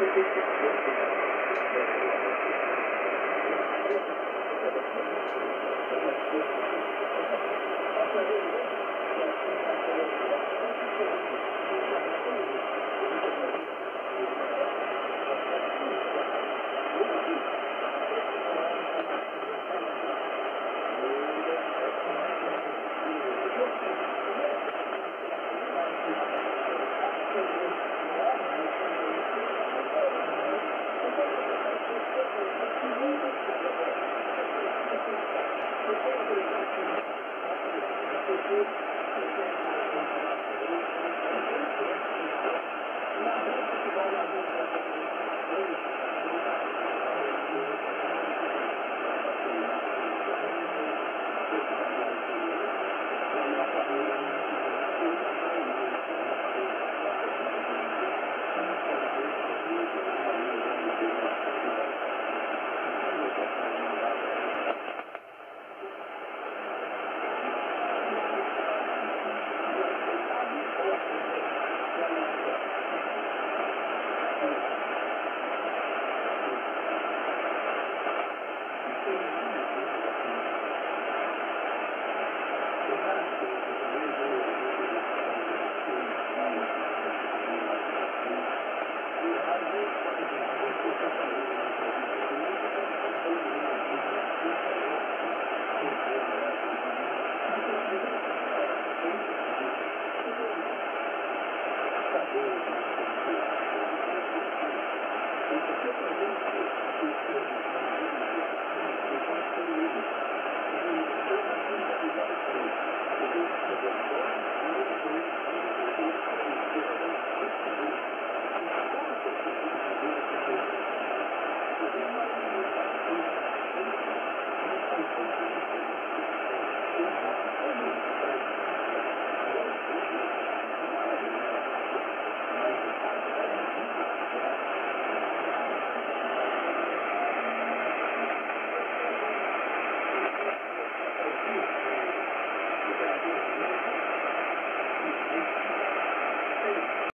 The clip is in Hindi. जी जी सर जी